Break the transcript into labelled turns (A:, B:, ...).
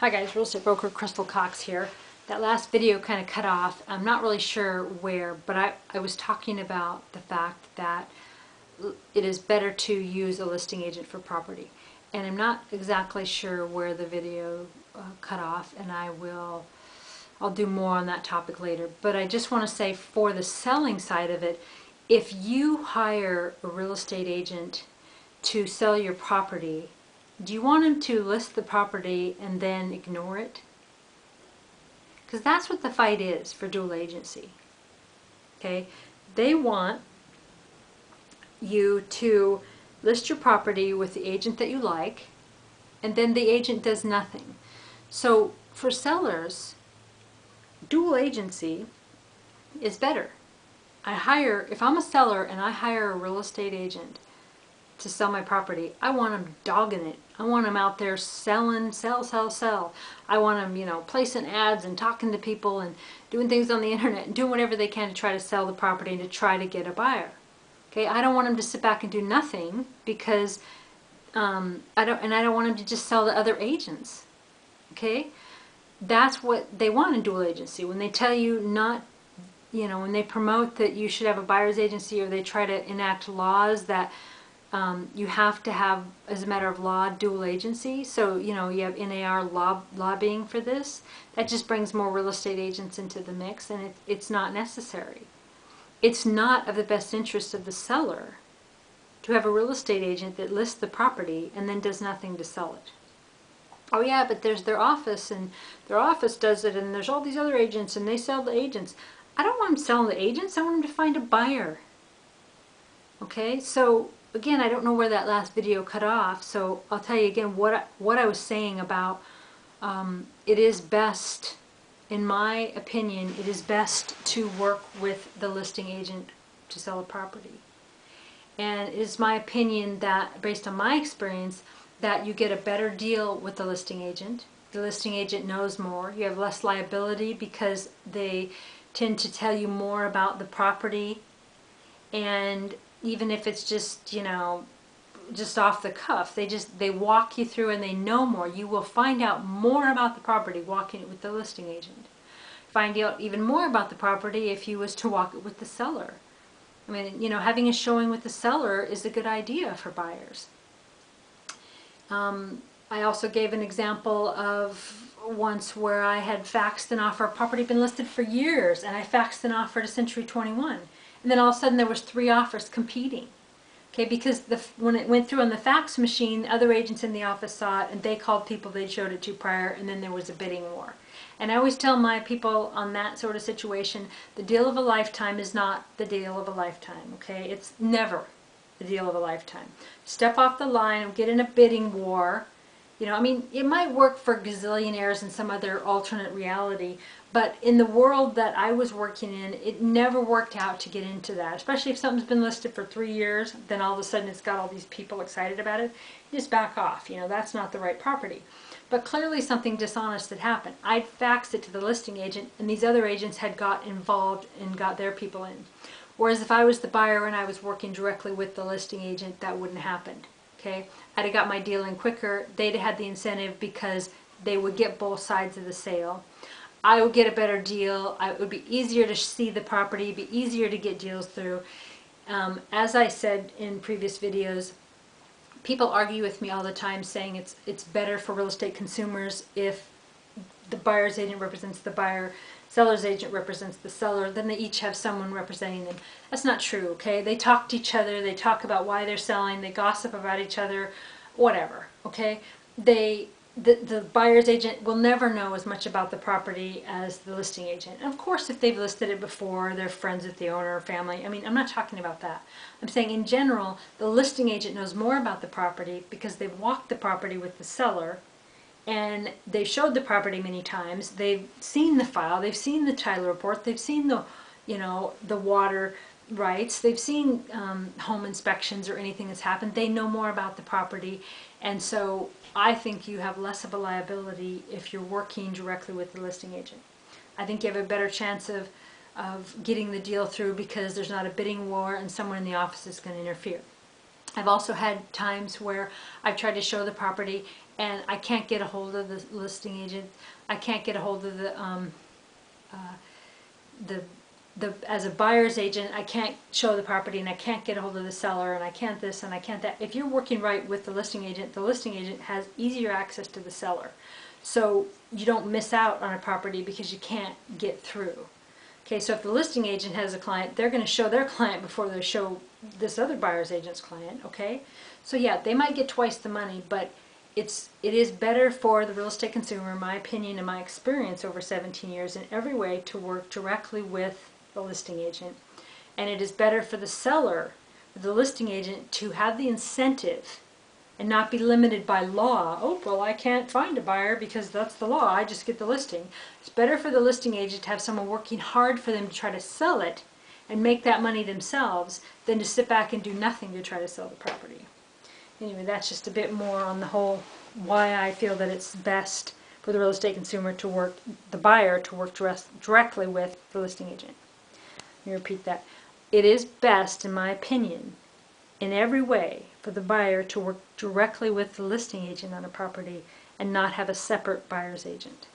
A: Hi guys, real estate broker Crystal Cox here. That last video kind of cut off. I'm not really sure where, but I, I was talking about the fact that it is better to use a listing agent for property. And I'm not exactly sure where the video uh, cut off and I will, I'll do more on that topic later. But I just want to say for the selling side of it, if you hire a real estate agent to sell your property, do you want them to list the property and then ignore it? Because that's what the fight is for dual agency. Okay, they want you to list your property with the agent that you like, and then the agent does nothing. So for sellers, dual agency is better. I hire, if I'm a seller and I hire a real estate agent to sell my property, I want them dogging it. I want them out there selling, sell, sell, sell. I want them, you know, placing ads and talking to people and doing things on the internet and doing whatever they can to try to sell the property and to try to get a buyer. Okay, I don't want them to sit back and do nothing because um, I don't, and I don't want them to just sell to other agents. Okay, that's what they want in dual agency. When they tell you not, you know, when they promote that you should have a buyer's agency or they try to enact laws that um, you have to have, as a matter of law, dual agency. So, you know, you have NAR lob lobbying for this. That just brings more real estate agents into the mix and it, it's not necessary. It's not of the best interest of the seller to have a real estate agent that lists the property and then does nothing to sell it. Oh yeah, but there's their office and their office does it and there's all these other agents and they sell the agents. I don't want them selling the agents, I want them to find a buyer. Okay, so again, I don't know where that last video cut off, so I'll tell you again what I, what I was saying about um, it is best, in my opinion, it is best to work with the listing agent to sell a property. And it is my opinion that, based on my experience, that you get a better deal with the listing agent. The listing agent knows more. You have less liability because they tend to tell you more about the property and even if it's just, you know, just off the cuff. They just, they walk you through and they know more. You will find out more about the property walking it with the listing agent. Find out even more about the property if you was to walk it with the seller. I mean, you know, having a showing with the seller is a good idea for buyers. Um, I also gave an example of once where I had faxed an offer, a property been listed for years, and I faxed an offer to Century 21. And then all of a sudden there was three offers competing. Okay, because the, when it went through on the fax machine, other agents in the office saw it and they called people they showed it to prior and then there was a bidding war. And I always tell my people on that sort of situation, the deal of a lifetime is not the deal of a lifetime, okay? It's never the deal of a lifetime. Step off the line and get in a bidding war. You know, I mean, it might work for gazillionaires in some other alternate reality, but in the world that I was working in, it never worked out to get into that. Especially if something's been listed for three years, then all of a sudden it's got all these people excited about it. just back off. You know, that's not the right property. But clearly something dishonest had happened. I'd faxed it to the listing agent, and these other agents had got involved and got their people in. Whereas if I was the buyer and I was working directly with the listing agent, that wouldn't happen. Okay, I'd have got my deal in quicker. They'd have had the incentive because they would get both sides of the sale. I would get a better deal. I, it would be easier to see the property, be easier to get deals through. Um, as I said in previous videos, people argue with me all the time saying it's it's better for real estate consumers if the buyer's agent represents the buyer, seller's agent represents the seller, then they each have someone representing them. That's not true, okay? They talk to each other, they talk about why they're selling, they gossip about each other, whatever, okay? They the, the buyer's agent will never know as much about the property as the listing agent. And of course, if they've listed it before, they're friends with the owner or family. I mean, I'm not talking about that. I'm saying in general, the listing agent knows more about the property because they've walked the property with the seller and they've showed the property many times. They've seen the file, they've seen the title report, they've seen the, you know, the water rights, they've seen um, home inspections or anything that's happened. They know more about the property and so I think you have less of a liability if you're working directly with the listing agent. I think you have a better chance of, of getting the deal through because there's not a bidding war and someone in the office is going to interfere. I've also had times where I've tried to show the property and I can't get a hold of the listing agent, I can't get a hold of the, um, uh, the, the, as a buyer's agent, I can't show the property and I can't get a hold of the seller and I can't this and I can't that. If you're working right with the listing agent, the listing agent has easier access to the seller. So you don't miss out on a property because you can't get through. Okay, so if the listing agent has a client, they're gonna show their client before they show this other buyer's agent's client, okay? So yeah, they might get twice the money, but it's, it is better for the real estate consumer, in my opinion and my experience over 17 years in every way to work directly with the listing agent. And it is better for the seller, the listing agent, to have the incentive and not be limited by law. Oh, well, I can't find a buyer because that's the law. I just get the listing. It's better for the listing agent to have someone working hard for them to try to sell it and make that money themselves than to sit back and do nothing to try to sell the property. Anyway, that's just a bit more on the whole why I feel that it's best for the real estate consumer to work, the buyer to work direct, directly with the listing agent. Let me repeat that. It is best, in my opinion, in every way for the buyer to work directly with the listing agent on a property and not have a separate buyer's agent.